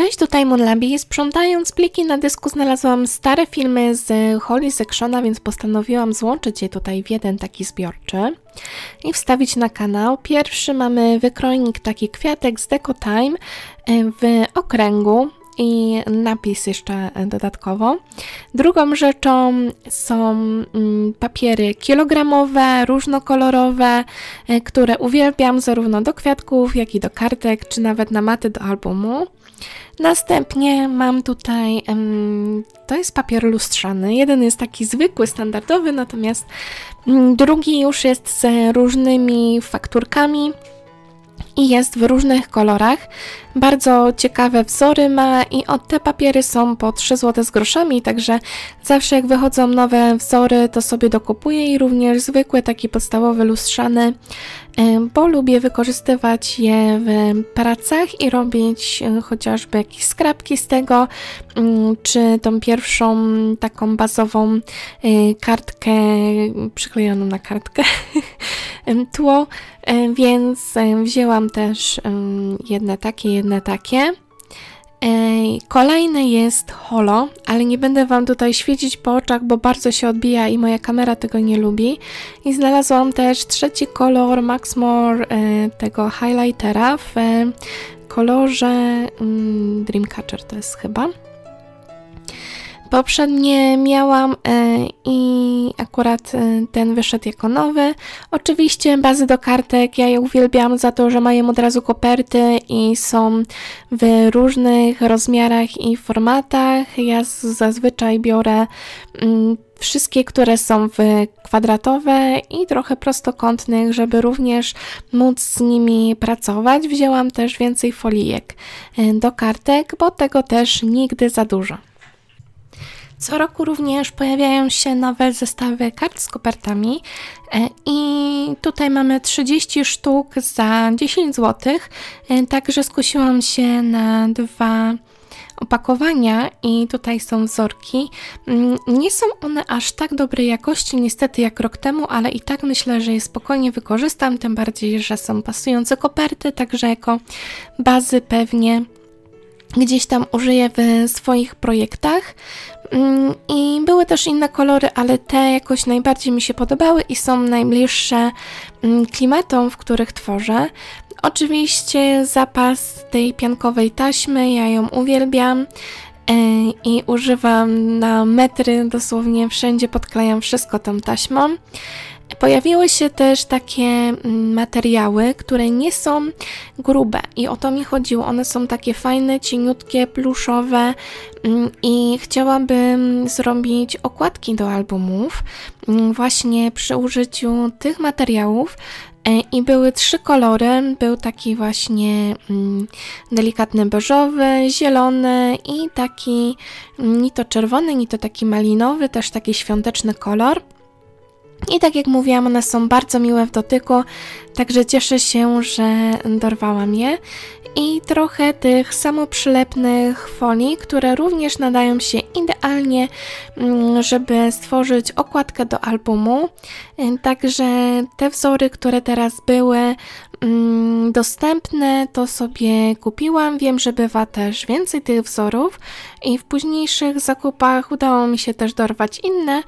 Cześć, tutaj Monlabi. Sprzątając pliki na dysku znalazłam stare filmy z Holly Sectiona, więc postanowiłam złączyć je tutaj w jeden taki zbiorczy i wstawić na kanał. Pierwszy mamy wykrojnik taki kwiatek z Deco Time w okręgu i napis jeszcze dodatkowo. Drugą rzeczą są mm, papiery kilogramowe, różnokolorowe, e, które uwielbiam zarówno do kwiatków, jak i do kartek, czy nawet na maty do albumu. Następnie mam tutaj, to jest papier lustrzany. Jeden jest taki zwykły, standardowy, natomiast mm, drugi już jest z różnymi fakturkami i jest w różnych kolorach. Bardzo ciekawe wzory ma i od te papiery są po 3 zł z groszami, także zawsze jak wychodzą nowe wzory, to sobie dokupuję i również zwykły taki podstawowy lustrzany, bo lubię wykorzystywać je w pracach i robić e, chociażby jakieś skrapki z tego, mm, czy tą pierwszą taką bazową e, kartkę przyklejoną na kartkę tło, więc wzięłam też jedne takie, jedne takie. Kolejne jest holo, ale nie będę Wam tutaj świecić po oczach, bo bardzo się odbija i moja kamera tego nie lubi. I znalazłam też trzeci kolor Maxmore e, tego highlightera w kolorze mm, Dreamcatcher to jest chyba. Poprzednie miałam e, i akurat e, ten wyszedł jako nowy. Oczywiście bazy do kartek, ja je uwielbiam za to, że mają od razu koperty i są w różnych rozmiarach i formatach. Ja zazwyczaj biorę mm, wszystkie, które są w kwadratowe i trochę prostokątnych, żeby również móc z nimi pracować. Wzięłam też więcej folijek e, do kartek, bo tego też nigdy za dużo. Co roku również pojawiają się nowe zestawy kart z kopertami e, i tutaj mamy 30 sztuk za 10 zł, e, także skusiłam się na dwa opakowania i tutaj są wzorki. Mm, nie są one aż tak dobrej jakości niestety jak rok temu, ale i tak myślę, że je spokojnie wykorzystam, tym bardziej, że są pasujące koperty, także jako bazy pewnie gdzieś tam użyję w swoich projektach. Mm, I były też inne kolory, ale te jakoś najbardziej mi się podobały i są najbliższe mm, klimatom, w których tworzę. Oczywiście zapas tej piankowej taśmy, ja ją uwielbiam e, i używam na metry, dosłownie wszędzie podklejam wszystko tą taśmą. Pojawiły się też takie mm, materiały, które nie są grube i o to mi chodziło. One są takie fajne, cieniutkie, pluszowe mm, i chciałabym zrobić okładki do albumów mm, właśnie przy użyciu tych materiałów. E, I były trzy kolory. Był taki właśnie delikatny beżowy, zielony i taki ni to czerwony, ni to taki malinowy, też taki świąteczny kolor. I tak jak mówiłam, one są bardzo miłe w dotyku, także cieszę się, że dorwałam je. I trochę tych samoprzylepnych folii, które również nadają się idealnie, mm, żeby stworzyć okładkę do albumu. Także te wzory, które teraz były dostępne, to sobie kupiłam. Wiem, że bywa też więcej tych wzorów i w późniejszych zakupach udało mi się też dorwać inne,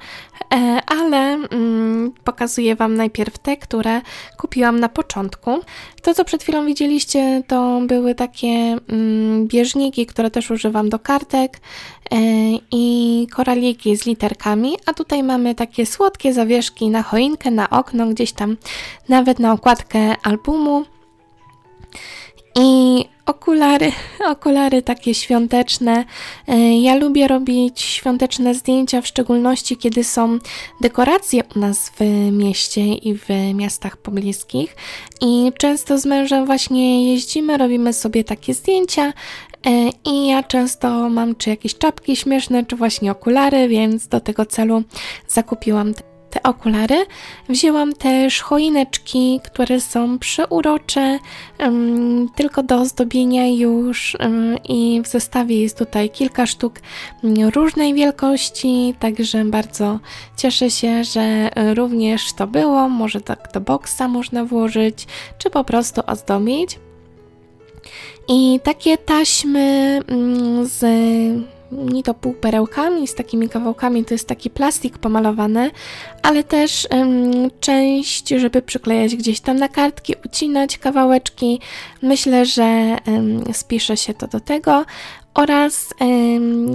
e, ale mm, pokazuję Wam najpierw te, które kupiłam na początku. To, co przed chwilą widzieliście, to były takie mm, bieżniki, które też używam do kartek e, i koraliki z literkami, a tutaj mamy takie słodkie zawieszki na choinkę, na okno, gdzieś tam nawet na okładkę albumu. I okulary, okulary takie świąteczne. E, ja lubię robić świąteczne zdjęcia, w szczególności kiedy są dekoracje u nas w mieście i w miastach pobliskich. I często z mężem właśnie jeździmy, robimy sobie takie zdjęcia. E, I ja często mam czy jakieś czapki śmieszne, czy właśnie okulary, więc do tego celu zakupiłam te okulary. Wzięłam też choineczki, które są przeurocze, tylko do ozdobienia już i w zestawie jest tutaj kilka sztuk różnej wielkości, także bardzo cieszę się, że również to było. Może tak do boksa można włożyć, czy po prostu ozdobić. I takie taśmy mm, z ni to półperełkami, z takimi kawałkami, to jest taki plastik pomalowany, ale też um, część, żeby przyklejać gdzieś tam na kartki, ucinać kawałeczki. Myślę, że um, spisze się to do tego oraz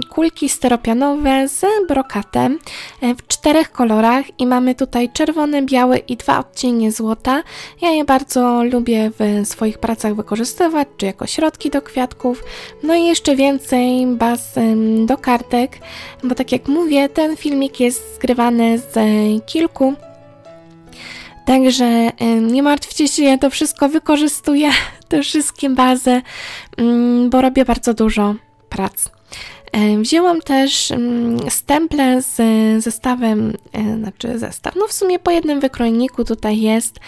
kulki styropianowe z brokatem e, w czterech kolorach i mamy tutaj czerwony, biały i dwa odcienie złota. Ja je bardzo lubię w swoich pracach wykorzystywać, czy jako środki do kwiatków, no i jeszcze więcej baz do kartek, bo tak jak mówię, ten filmik jest zgrywany z kilku. Także nie martwcie się, ja to wszystko wykorzystuję, te wszystkie bazy, mm, bo robię bardzo dużo prac. E, wzięłam też mm, stemple z zestawem, e, znaczy zestaw, no w sumie po jednym wykrojniku tutaj jest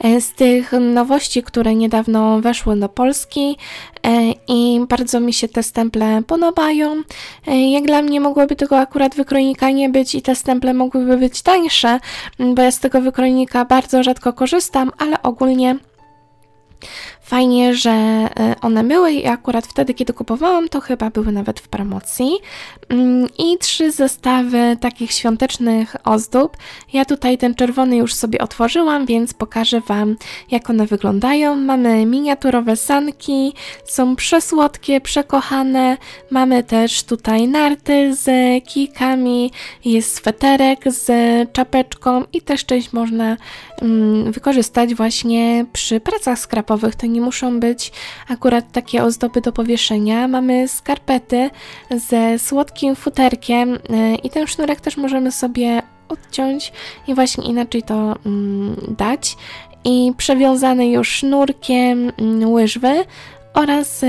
e, z tych nowości, które niedawno weszły do Polski i bardzo mi się te stemple podobają. Jak dla mnie mogłoby tego akurat wykrojnika nie być i te stemple mogłyby być tańsze, bo ja z tego wykrojnika bardzo rzadko korzystam, ale ogólnie Fajnie, że e, one były i akurat wtedy, kiedy kupowałam, to chyba były nawet w promocji. Mm, I trzy zestawy takich świątecznych ozdób. Ja tutaj ten czerwony już sobie otworzyłam, więc pokażę Wam, jak one wyglądają. Mamy miniaturowe sanki, są przesłodkie, przekochane. Mamy też tutaj narty z kijkami, jest sweterek z czapeczką i też część można mm, wykorzystać właśnie przy pracach skrapowych. To nie nie muszą być akurat takie ozdoby do powieszenia. Mamy skarpety ze słodkim futerkiem y, i ten sznurek też możemy sobie odciąć i właśnie inaczej to mm, dać. I przewiązany już sznurkiem mm, łyżwy oraz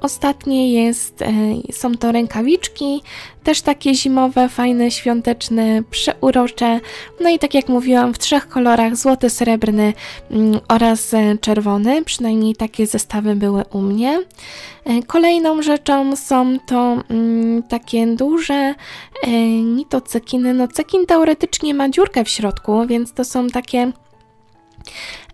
ostatnie jest, e, są to rękawiczki, też takie zimowe, fajne, świąteczne, przeurocze. No i tak jak mówiłam, w trzech kolorach: złoty, srebrny mm, oraz e, czerwony. Przynajmniej takie zestawy były u mnie. E, kolejną rzeczą są to mm, takie duże ni to cekiny. No, cekin teoretycznie ma dziurkę w środku, więc to są takie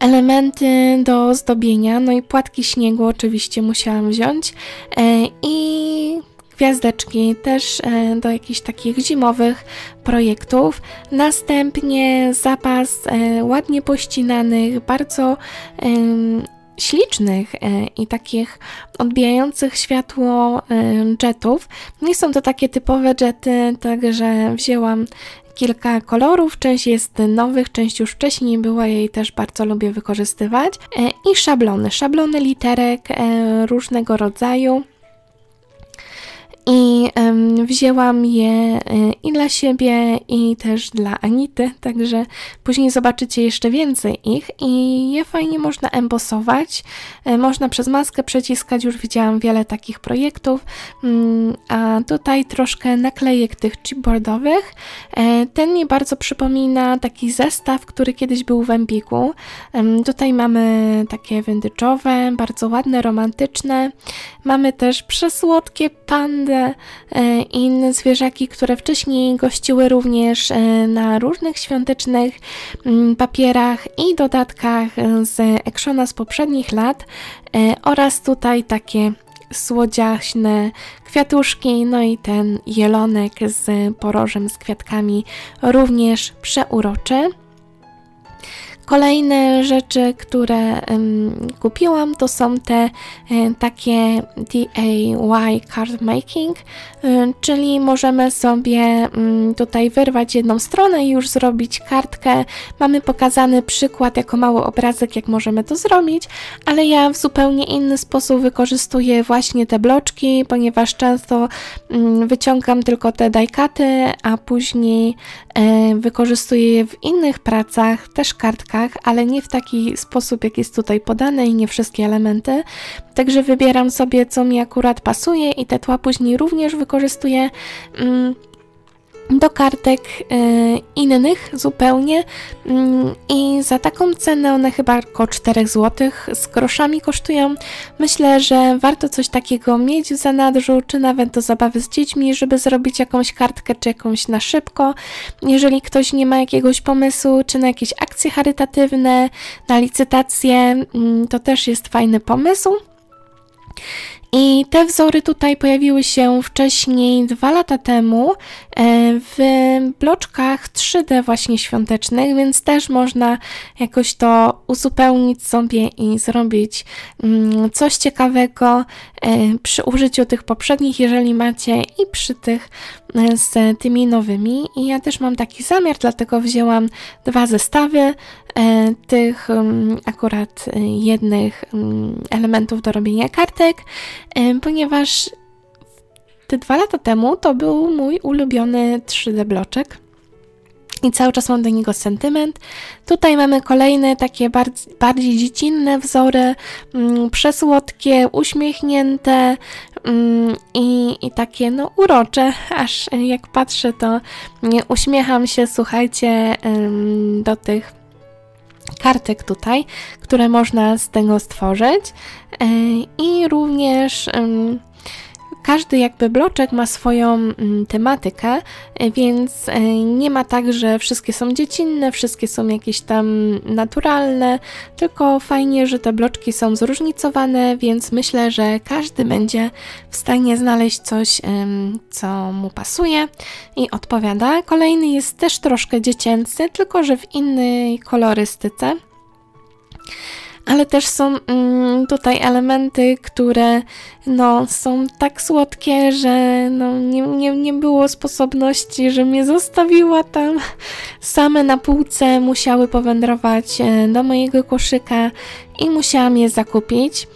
elementy do zdobienia, no i płatki śniegu oczywiście musiałam wziąć e, i gwiazdeczki też e, do jakichś takich zimowych projektów. Następnie zapas e, ładnie pościnanych, bardzo ślicznych i takich odbijających światło jetów. Nie są to takie typowe jety, także wzięłam kilka kolorów, część jest nowych, część już wcześniej była, jej też bardzo lubię wykorzystywać. E, I szablony, szablony literek e, różnego rodzaju i um, wzięłam je y, i dla siebie, i też dla Anity, także później zobaczycie jeszcze więcej ich i je fajnie można embosować, y, można przez maskę przeciskać, już widziałam wiele takich projektów, um, a tutaj troszkę naklejek tych chipboardowych. E, ten mi bardzo przypomina taki zestaw, który kiedyś był w Empiku. Tutaj mamy takie windyczowe, bardzo ładne, romantyczne. Mamy też przesłodkie pandy, E, inne zwierzaki, które wcześniej gościły również e, na różnych świątecznych mm, papierach i dodatkach z Ekshona z poprzednich lat e, oraz tutaj takie słodziaśne kwiatuszki, no i ten jelonek z porożem, z kwiatkami również przeuroczy. Kolejne rzeczy, które kupiłam, to są te um, takie DIY card making, um, czyli możemy sobie tutaj wyrwać jedną stronę i już zrobić kartkę. Mamy pokazany przykład jako mały obrazek, jak możemy to zrobić, ale ja w zupełnie inny sposób wykorzystuję właśnie te bloczki, ponieważ często wyciągam tylko te dajkaty, a później e, wykorzystuję je w innych pracach, też ale nie w taki sposób, jak jest tutaj podane i nie wszystkie elementy. Także wybieram sobie, co mi akurat pasuje i te tła później również wykorzystuję. Mm, do kartek y, innych zupełnie mm, i za taką cenę one chyba około 4 zł z groszami kosztują. Myślę, że warto coś takiego mieć w zanadrzu, czy nawet do zabawy z dziećmi, żeby zrobić jakąś kartkę, czy jakąś na szybko. Jeżeli ktoś nie ma jakiegoś pomysłu, czy na jakieś akcje charytatywne, na licytacje, mm, to też jest fajny pomysł. I te wzory tutaj pojawiły się wcześniej dwa lata temu e, w bloczkach 3D właśnie świątecznych, więc też można jakoś to uzupełnić sobie i zrobić mm, coś ciekawego e, przy użyciu tych poprzednich, jeżeli macie, i przy tych e, z tymi nowymi. I ja też mam taki zamiar, dlatego wzięłam dwa zestawy tych mm, akurat jednych mm, elementów do robienia kartek ponieważ te dwa lata temu to był mój ulubiony 3D bloczek i cały czas mam do niego sentyment. Tutaj mamy kolejne takie bardziej, bardziej dziecinne wzory, mm, przesłodkie, uśmiechnięte mm, i, i takie no urocze, aż jak patrzę to uśmiecham się, słuchajcie, do tych kartek tutaj, które można z tego stworzyć. E, i również każdy jakby bloczek ma swoją mm, tematykę, e, więc e, nie ma tak, że wszystkie są dziecinne, wszystkie są jakieś tam naturalne, tylko fajnie, że te bloczki są zróżnicowane, więc myślę, że każdy będzie w stanie znaleźć coś, co mu pasuje i odpowiada. Kolejny jest też troszkę dziecięcy, tylko że w innej kolorystyce ale też są mm, tutaj elementy, które no, są tak słodkie, że no, nie, nie, nie było sposobności, że mnie zostawiła tam. Same na półce musiały powędrować e, do mojego koszyka i musiałam je zakupić.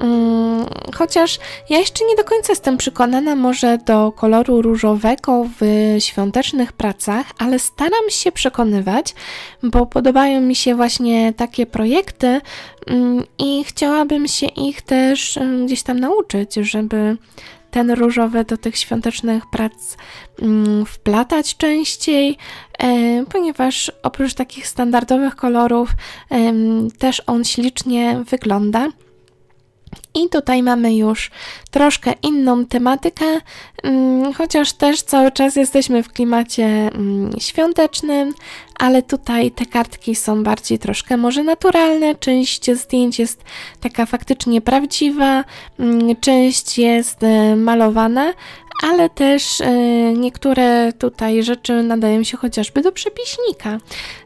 Mm, chociaż ja jeszcze nie do końca jestem przekonana może do koloru różowego w świątecznych pracach, ale staram się przekonywać, bo podobają mi się właśnie takie projekty mm, i chciałabym się ich też mm, gdzieś tam nauczyć, żeby ten różowy do tych świątecznych prac wplatać częściej, e, ponieważ oprócz takich standardowych kolorów też on ślicznie wygląda. I tutaj mamy już troszkę inną tematykę, mm, chociaż też cały czas jesteśmy w klimacie mm, świątecznym, ale tutaj te kartki są bardziej troszkę może naturalne. Część zdjęć jest taka faktycznie prawdziwa, mm, część jest e, malowana, ale też e, niektóre tutaj rzeczy nadają się chociażby do przepiśnika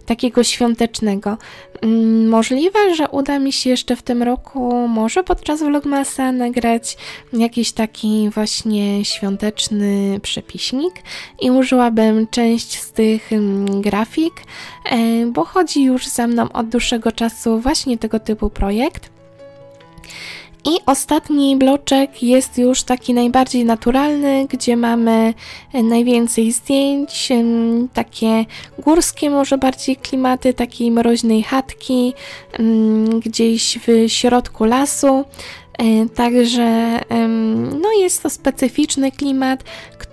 takiego świątecznego. Mm, możliwe, że uda mi się jeszcze w tym roku, może podczas Vlogmasa, nagrać jakiś taki właśnie świąteczny przepiśnik i użyłabym część z tych mm, grafik, e, bo chodzi już za mną od dłuższego czasu właśnie tego typu projekt. I ostatni bloczek jest już taki najbardziej naturalny, gdzie mamy najwięcej zdjęć, takie górskie może bardziej klimaty, takiej mroźnej chatki, gdzieś w środku lasu. E, także no jest to specyficzny klimat,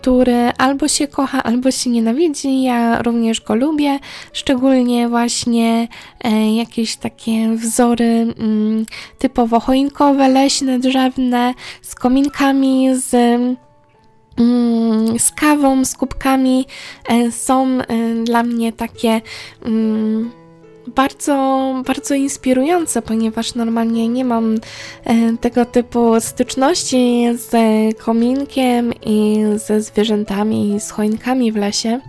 który albo się kocha, albo się nienawidzi. Ja również go lubię, szczególnie właśnie e, jakieś takie wzory mm, typowo choinkowe, leśne, drzewne, z kominkami, z mm, z kawą, z kubkami e, są dla mnie takie mm, bardzo, bardzo inspirujące, ponieważ normalnie nie mam e, tego typu styczności z kominkiem i ze zwierzętami, z choinkami w lesie.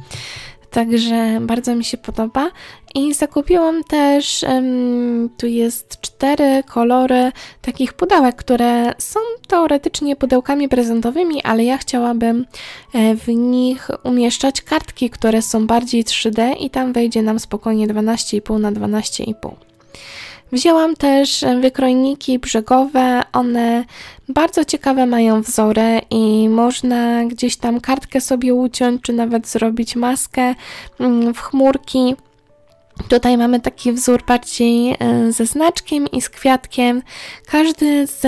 Także bardzo mi się podoba. I zakupiłam też, um, tu jest cztery kolory takich pudełek, które są teoretycznie pudełkami prezentowymi, ale ja chciałabym e, w nich umieszczać kartki, które są bardziej 3D i tam wejdzie nam spokojnie 12,5 na 12,5. Wzięłam też wykrojniki brzegowe, one bardzo ciekawe mają wzory i można gdzieś tam kartkę sobie uciąć, czy nawet zrobić maskę mm, w chmurki. Tutaj mamy taki wzór bardziej e, ze znaczkiem i z kwiatkiem. Każdy z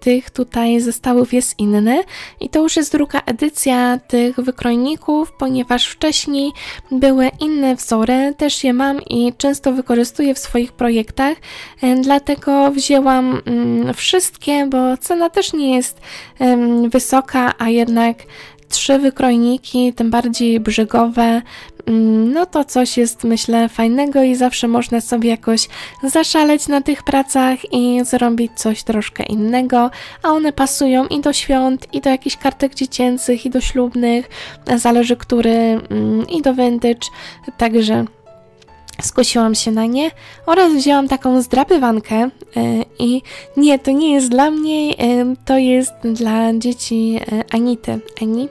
tych tutaj zestawów jest inny i to już jest druga edycja tych wykrojników, ponieważ wcześniej były inne wzory, też je mam i często wykorzystuję w swoich projektach, e, dlatego wzięłam mm, wszystkie, bo cena też nie jest wysoka, a jednak trzy wykrojniki, tym bardziej brzygowe, mm, no to coś jest myślę fajnego i zawsze można sobie jakoś zaszaleć na tych pracach i zrobić coś troszkę innego, a one pasują i do świąt, i do jakichś kartek dziecięcych, i do ślubnych, zależy który, mm, i do vintage, także skusiłam się na nie oraz wzięłam taką zdrapywankę e, i nie, to nie jest dla mnie, e, to jest dla dzieci e, Anity, Ani.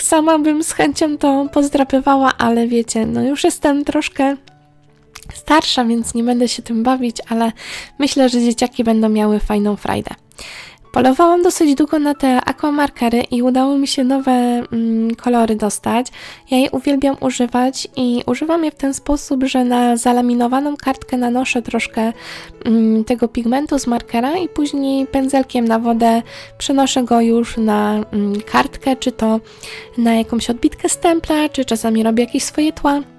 Sama bym z chęcią to pozdrapywała, ale wiecie, no już jestem troszkę starsza, więc nie będę się tym bawić, ale myślę, że dzieciaki będą miały fajną frajdę. Polowałam dosyć długo na te aquamarkery i udało mi się nowe mm, kolory dostać. Ja je uwielbiam używać i używam je w ten sposób, że na zalaminowaną kartkę nanoszę troszkę mm, tego pigmentu z markera i później pędzelkiem na wodę przenoszę go już na mm, kartkę, czy to na jakąś odbitkę stempla, czy czasami robię jakieś swoje tła.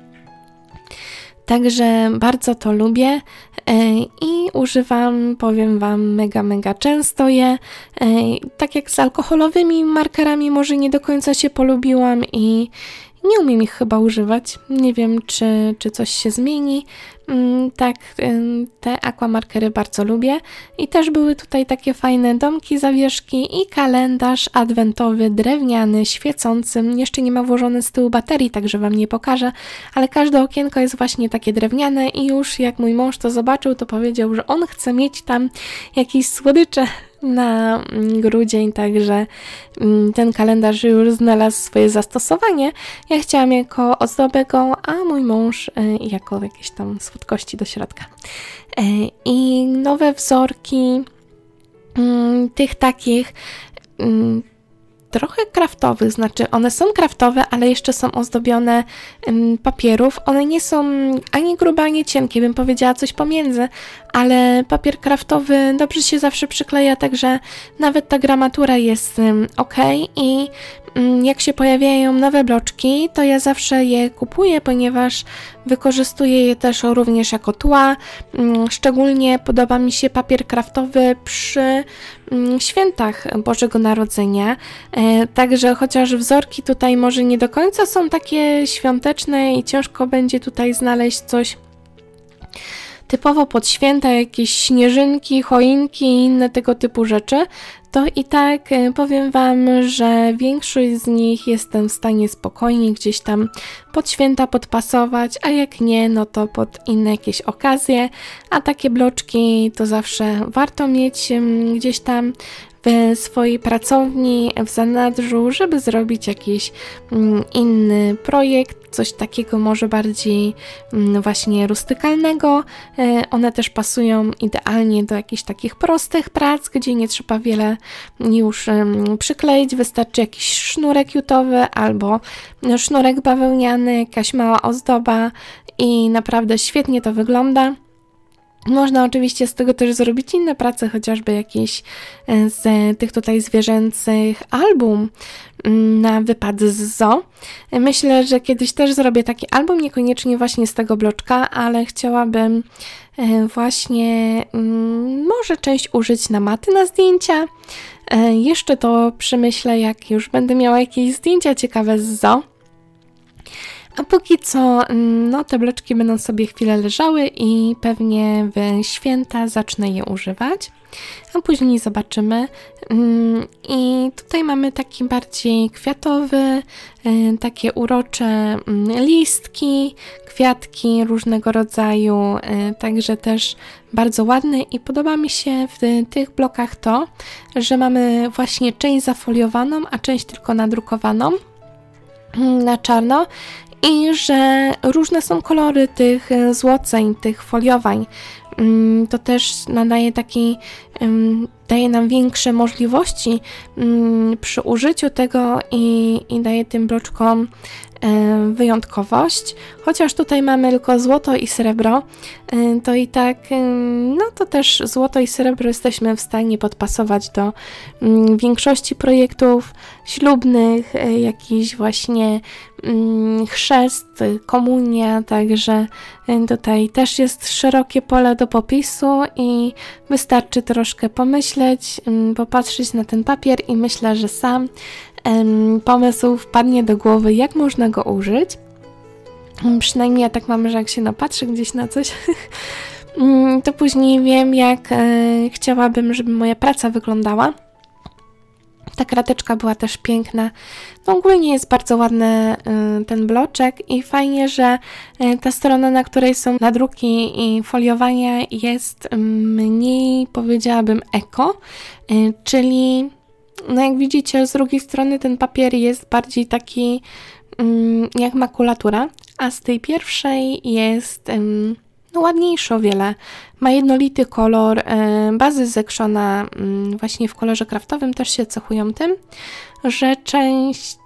Także bardzo to lubię e, i używam, powiem Wam, mega, mega często je. E, tak jak z alkoholowymi markerami, może nie do końca się polubiłam i nie umiem ich chyba używać. Nie wiem, czy, czy coś się zmieni. Mm, tak, te aquamarkery bardzo lubię. I też były tutaj takie fajne domki, zawieszki i kalendarz adwentowy, drewniany, świecący. Jeszcze nie ma włożony z tyłu baterii, także Wam nie pokażę, ale każde okienko jest właśnie takie drewniane i już jak mój mąż to zobaczył, to powiedział, że on chce mieć tam jakieś słodycze na grudzień, także mm, ten kalendarz już znalazł swoje zastosowanie. Ja chciałam jako ozdobę go, a mój mąż e, jako jakieś tam słodkości do środka. E, I nowe wzorki mm, tych takich mm, trochę kraftowych, znaczy one są kraftowe, ale jeszcze są ozdobione papierów. One nie są ani grube, ani cienkie, bym powiedziała coś pomiędzy, ale papier kraftowy dobrze się zawsze przykleja, także nawet ta gramatura jest ok i jak się pojawiają nowe bloczki, to ja zawsze je kupuję, ponieważ wykorzystuję je też również jako tła. Mm, szczególnie podoba mi się papier kraftowy przy mm, świętach Bożego Narodzenia. E, także chociaż wzorki tutaj może nie do końca są takie świąteczne i ciężko będzie tutaj znaleźć coś typowo pod święta jakieś śnieżynki, choinki i inne tego typu rzeczy, to i tak e, powiem Wam, że większość z nich jestem w stanie spokojnie gdzieś tam pod święta podpasować, a jak nie, no to pod inne jakieś okazje, a takie bloczki to zawsze warto mieć gdzieś tam swojej pracowni, w zanadrzu, żeby zrobić jakiś mm, inny projekt, coś takiego może bardziej mm, właśnie rustykalnego. E, one też pasują idealnie do jakichś takich prostych prac, gdzie nie trzeba wiele już przykleić, wystarczy jakiś sznurek jutowy albo sznurek bawełniany, jakaś mała ozdoba i naprawdę świetnie to wygląda. Można oczywiście z tego też zrobić inne prace, chociażby jakieś e, z tych tutaj zwierzęcych album mm, na wypad z zoo. Myślę, że kiedyś też zrobię taki album, niekoniecznie właśnie z tego bloczka, ale chciałabym e, właśnie mm, może część użyć na maty na zdjęcia. E, jeszcze to przemyślę, jak już będę miała jakieś zdjęcia ciekawe z zoo. A póki co, mm, no te bloczki będą sobie chwilę leżały i pewnie w święta zacznę je używać. A później zobaczymy. Mm, I tutaj mamy taki bardziej kwiatowy, e, takie urocze mm, listki, kwiatki różnego rodzaju, e, także też bardzo ładny i podoba mi się w tych blokach to, że mamy właśnie część zafoliowaną, a część tylko nadrukowaną na czarno i że różne są kolory tych e, złoceń, tych foliowań. Mm, to też nadaje taki, daje nam większe możliwości przy użyciu tego i, i daje tym bloczkom e, wyjątkowość. Chociaż tutaj mamy tylko złoto i srebro, e, to i tak, no to też złoto i srebro jesteśmy w stanie podpasować do mm, większości projektów ślubnych, jakichś właśnie chrzest, komunia, także tutaj też jest szerokie pole do popisu i wystarczy troszkę pomyśleć, popatrzeć na ten papier i myślę, że sam pomysł wpadnie do głowy, jak można go użyć. Przynajmniej ja tak mam, że jak się napatrzy gdzieś na coś, mm, to później wiem, jak e, chciałabym, żeby moja praca wyglądała. Ta krateczka była też piękna. No ogólnie jest bardzo ładny y, ten bloczek i fajnie, że y, ta strona, na której są nadruki i foliowanie jest mniej, powiedziałabym, eko, y, czyli no jak widzicie z drugiej strony ten papier jest bardziej taki jak makulatura, a z tej pierwszej jest no, ładniejszy o wiele. Ma jednolity kolor, e, bazy Zekrzona mm, właśnie w kolorze kraftowym też się cechują tym, że część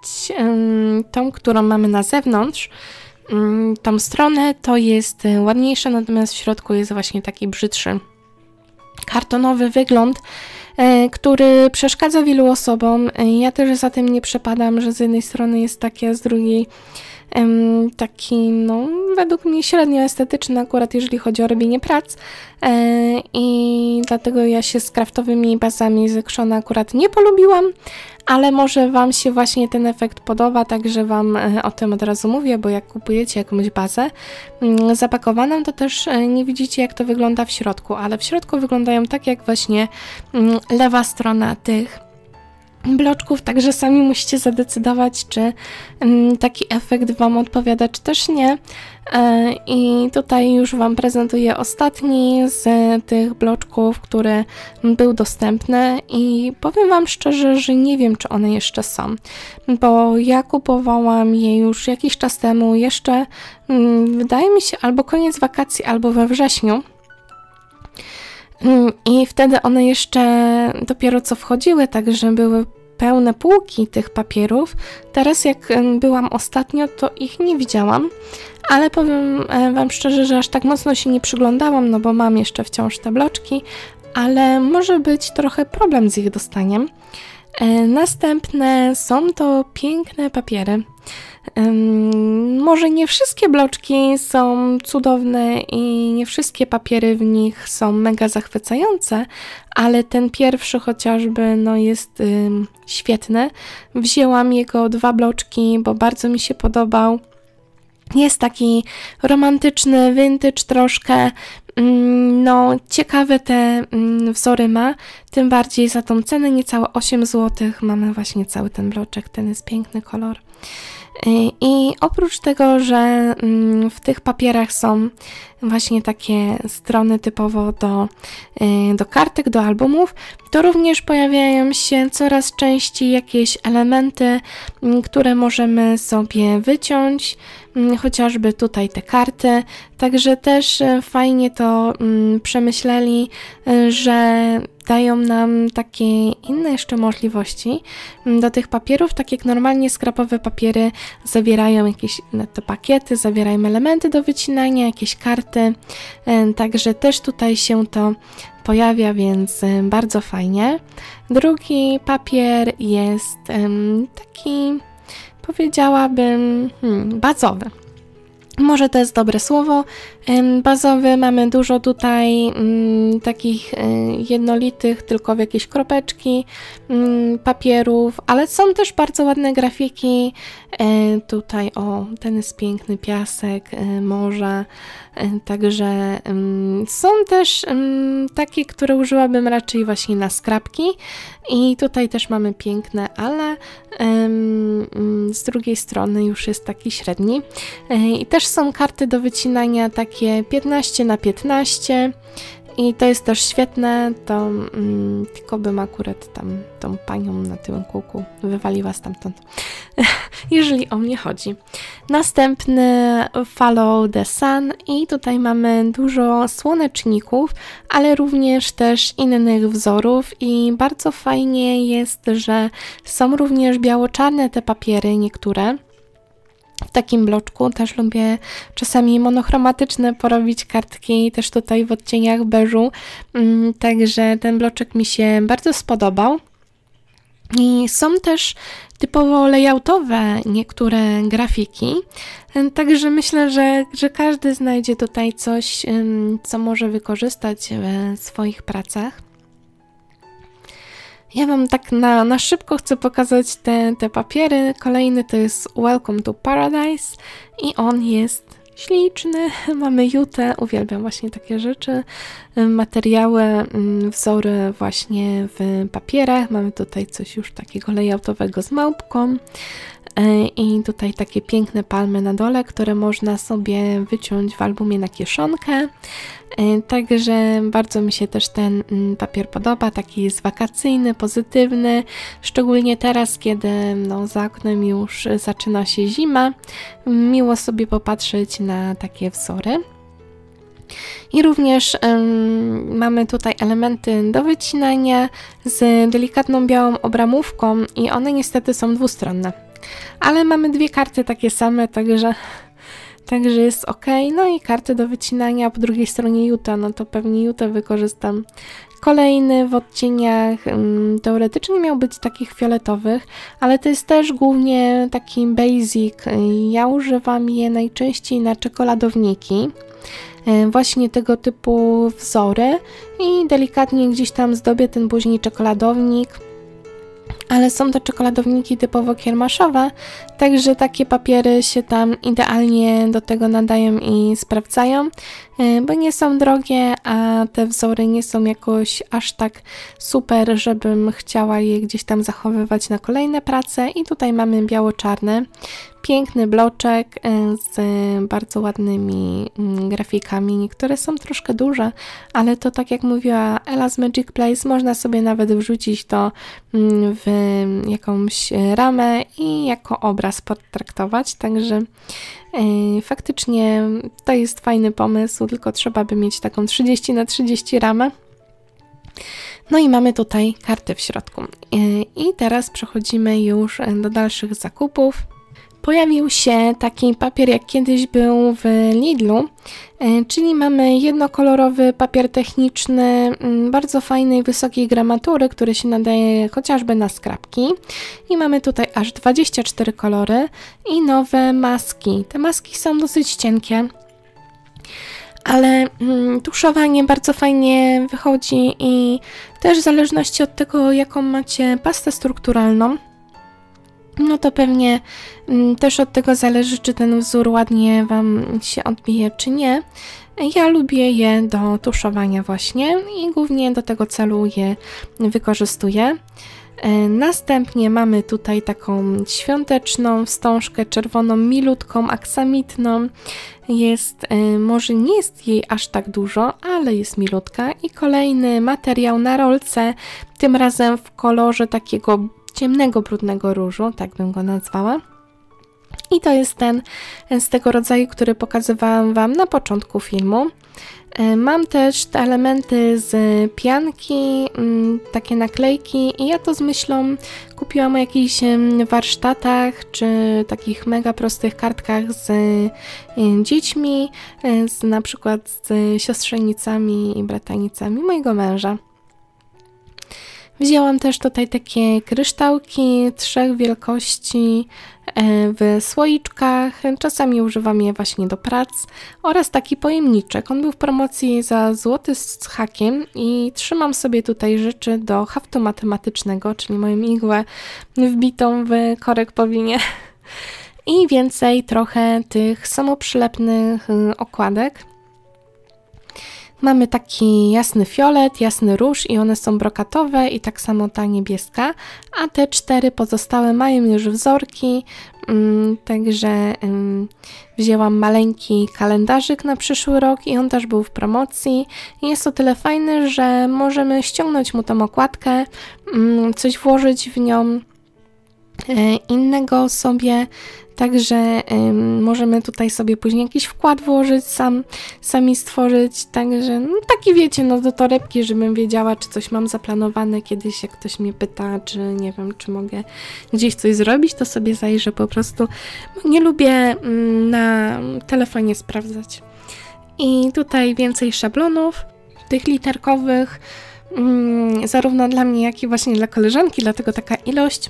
tą, którą mamy na zewnątrz, mm, tą stronę to jest ładniejsza, natomiast w środku jest właśnie taki brzydszy kartonowy wygląd, który przeszkadza wielu osobom. E, ja też za tym nie przepadam, że z jednej strony jest takie, z drugiej taki, no, według mnie średnio estetyczny, akurat jeżeli chodzi o robienie prac. E, I dlatego ja się z kraftowymi bazami z Krzona akurat nie polubiłam, ale może Wam się właśnie ten efekt podoba, także Wam e, o tym od razu mówię, bo jak kupujecie jakąś bazę mm, zapakowaną, to też e, nie widzicie, jak to wygląda w środku, ale w środku wyglądają tak, jak właśnie mm, lewa strona tych bloczków, także sami musicie zadecydować, czy mm, taki efekt Wam odpowiada, czy też nie. E, I tutaj już Wam prezentuję ostatni z tych bloczków, który był dostępny i powiem Wam szczerze, że nie wiem, czy one jeszcze są, bo ja kupowałam je już jakiś czas temu, jeszcze mm, wydaje mi się albo koniec wakacji, albo we wrześniu. Mm, I wtedy one jeszcze dopiero co wchodziły, także były pełne półki tych papierów. Teraz, jak byłam ostatnio, to ich nie widziałam, ale powiem Wam szczerze, że aż tak mocno się nie przyglądałam, no bo mam jeszcze wciąż te bloczki, ale może być trochę problem z ich dostaniem. E, następne są to piękne papiery. Może nie wszystkie bloczki są cudowne i nie wszystkie papiery w nich są mega zachwycające, ale ten pierwszy chociażby no jest świetny. Wzięłam jego dwa bloczki, bo bardzo mi się podobał. Jest taki romantyczny, vintage troszkę. Mm, no, ciekawe te mm, wzory ma, tym bardziej za tą cenę, niecałe 8 zł. Mamy właśnie cały ten bloczek, ten jest piękny kolor. I oprócz tego, że mm, w tych papierach są właśnie takie strony typowo do, y, do kartek, do albumów, to również pojawiają się coraz częściej jakieś elementy, mm, które możemy sobie wyciąć, chociażby tutaj te karty. Także też y, fajnie to przemyśleli, y, że dają nam takie inne jeszcze możliwości do tych papierów, tak jak normalnie skrapowe papiery zawierają jakieś te pakiety, zawierają elementy do wycinania, jakieś karty, e, także też tutaj się to pojawia, więc e, bardzo fajnie. Drugi papier jest taki, powiedziałabym, hmm, bazowy. Może to jest dobre słowo. Bazowy mamy dużo tutaj mm, takich e, jednolitych, tylko w jakieś kropeczki mm, papierów, ale są też bardzo ładne grafiki. E, tutaj o, ten jest piękny piasek, e, morze. Także są też takie, które użyłabym raczej właśnie na skrapki. I tutaj też mamy piękne, ale z drugiej strony już jest taki średni. I też są karty do wycinania takie 15 na 15 i to jest też świetne, to mm, tylko bym akurat tam tą panią na tyłym kółku wywaliła stamtąd, jeżeli o mnie chodzi. Następny Follow the Sun i tutaj mamy dużo słoneczników, ale również też innych wzorów i bardzo fajnie jest, że są również biało-czarne te papiery niektóre, w takim bloczku. Też lubię czasami monochromatyczne porobić kartki, też tutaj w odcieniach beżu. Mm, także ten bloczek mi się bardzo spodobał. I są też typowo layoutowe niektóre grafiki, także myślę, że, że każdy znajdzie tutaj coś, co może wykorzystać w swoich pracach. Ja Wam tak na, na szybko chcę pokazać te, te papiery. Kolejny to jest Welcome to Paradise i on jest śliczny. Mamy jutę, uwielbiam właśnie takie rzeczy. Materiały, mm, wzory właśnie w papierach. Mamy tutaj coś już takiego layoutowego z małpką. E, I tutaj takie piękne palmy na dole, które można sobie wyciąć w albumie na kieszonkę. E, także bardzo mi się też ten mm, papier podoba, taki jest wakacyjny, pozytywny, szczególnie teraz, kiedy no, za oknem już zaczyna się zima. Miło sobie popatrzeć na takie wzory. I również um, mamy tutaj elementy do wycinania z delikatną białą obramówką i one niestety są dwustronne. Ale mamy dwie karty takie same, także, także jest ok. No i karty do wycinania, po drugiej stronie Juta, no to pewnie Jutę wykorzystam. Kolejny w odcieniach um, teoretycznie miał być takich fioletowych, ale to jest też głównie taki basic. Ja używam je najczęściej na czekoladowniki e, właśnie tego typu wzory i delikatnie gdzieś tam zdobię ten później czekoladownik ale są to czekoladowniki typowo kiermaszowe, także takie papiery się tam idealnie do tego nadają i sprawdzają, e, bo nie są drogie, a te wzory nie są jakoś aż tak super, żebym chciała je gdzieś tam zachowywać na kolejne prace. I tutaj mamy biało-czarne, piękny bloczek e, z bardzo ładnymi mm, grafikami. Niektóre są troszkę duże, ale to tak jak mówiła Ella z Magic Place, można sobie nawet wrzucić to mm, w jakąś ramę i jako obraz potraktować. Także e, faktycznie to jest fajny pomysł, tylko trzeba by mieć taką 30 na 30 ramę. No i mamy tutaj kartę w środku. E, I teraz przechodzimy już do dalszych zakupów pojawił się taki papier, jak kiedyś był w Lidlu, e, czyli mamy jednokolorowy papier techniczny, mm, bardzo fajnej, wysokiej gramatury, który się nadaje chociażby na skrapki. I mamy tutaj aż 24 kolory i nowe maski. Te maski są dosyć cienkie, ale mm, tuszowanie bardzo fajnie wychodzi i też w zależności od tego, jaką macie pastę strukturalną, no to pewnie mm, też od tego zależy, czy ten wzór ładnie Wam się odbije, czy nie. Ja lubię je do tuszowania właśnie i głównie do tego celu je wykorzystuję. E, następnie mamy tutaj taką świąteczną wstążkę czerwoną, milutką, aksamitną. Jest, e, może nie jest jej aż tak dużo, ale jest milutka. I kolejny materiał na rolce, tym razem w kolorze takiego ciemnego, brudnego różu, tak bym go nazwała. I to jest ten z tego rodzaju, który pokazywałam Wam na początku filmu. E, mam też te elementy z pianki, mm, takie naklejki i ja to z myślą kupiłam o jakichś warsztatach czy takich mega prostych kartkach z dziećmi, e, z, na przykład z siostrzenicami i bratanicami mojego męża. Wzięłam też tutaj takie kryształki trzech wielkości e, w słoiczkach. Czasami używam je właśnie do prac. Oraz taki pojemniczek. On był w promocji za złoty z hakiem i trzymam sobie tutaj rzeczy do haftu matematycznego, czyli moją igłę wbitą w korek powinie. I więcej trochę tych samoprzylepnych y, okładek. Mamy taki jasny fiolet, jasny róż i one są brokatowe i tak samo ta niebieska, a te cztery pozostałe mają już wzorki, mm, także wzięłam maleńki kalendarzyk na przyszły rok i on też był w promocji. jest to tyle fajny, że możemy ściągnąć mu tą okładkę, mm, coś włożyć w nią innego sobie Także możemy tutaj sobie później jakiś wkład włożyć, sam, sami stworzyć. Także no, taki wiecie, no do torebki, żebym wiedziała, czy coś mam zaplanowane kiedyś, jak ktoś mnie pyta, czy nie wiem, czy mogę gdzieś coś zrobić, to sobie zajrzę po prostu. Nie lubię ym, na telefonie sprawdzać. I tutaj więcej szablonów, tych literkowych, ym, zarówno dla mnie, jak i właśnie dla koleżanki, dlatego taka ilość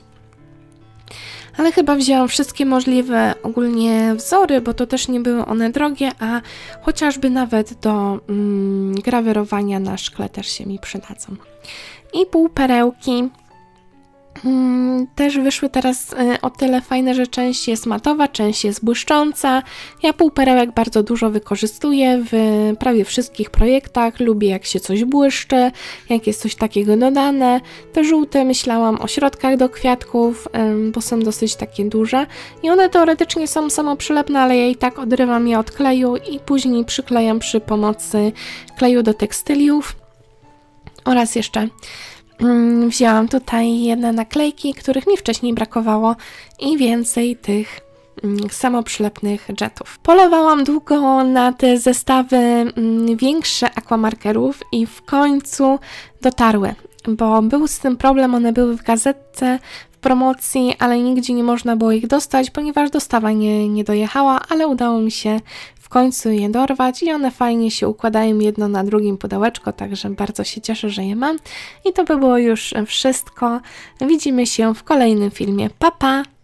ale chyba wzięłam wszystkie możliwe ogólnie wzory, bo to też nie były one drogie, a chociażby nawet do mm, grawerowania na szkle też się mi przydadzą. I pół perełki też wyszły teraz y, o tyle fajne, że część jest matowa, część jest błyszcząca. Ja półperełek bardzo dużo wykorzystuję w prawie wszystkich projektach. Lubię jak się coś błyszczy, jak jest coś takiego dodane. Te żółte myślałam o środkach do kwiatków, bo są dosyć takie duże i one teoretycznie są samoprzylepne, ale ja i tak odrywam je od kleju i później przyklejam przy pomocy kleju do tekstyliów oraz jeszcze Mm, wzięłam tutaj jedne naklejki, których mi wcześniej brakowało i więcej tych mm, samoprzylepnych jetów. Polowałam długo na te zestawy mm, większe aquamarkerów i w końcu dotarły, bo był z tym problem, one były w gazetce, w promocji, ale nigdzie nie można było ich dostać, ponieważ dostawa nie, nie dojechała, ale udało mi się końcu je dorwać i one fajnie się układają jedno na drugim pudełeczko, także bardzo się cieszę, że je mam. I to by było już wszystko. Widzimy się w kolejnym filmie. Pa, pa!